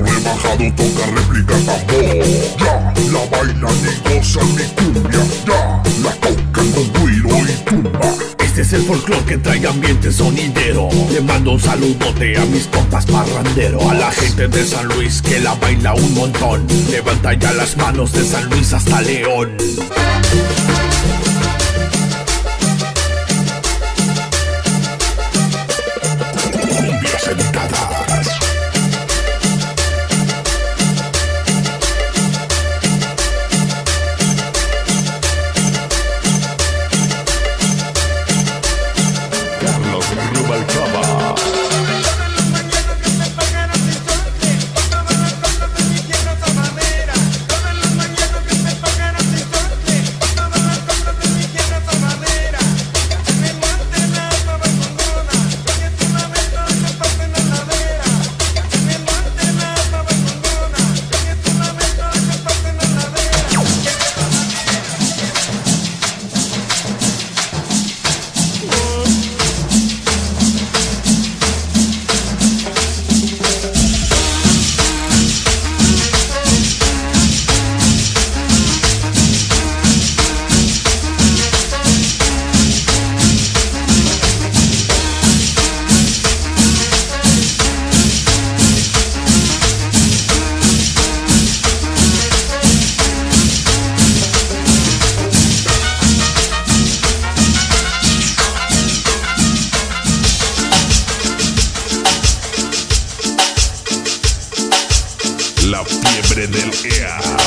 lado toca réplica tambor Ya, la bailan y gozan mi cumbia. Ya, la tocan con ruido y tumba. Este es el folclore que trae ambiente sonidero. Le mando un saludote a mis compas parrandero. A la gente de San Luis que la baila un montón. Levanta ya las manos de San Luis hasta León fiebre del EA.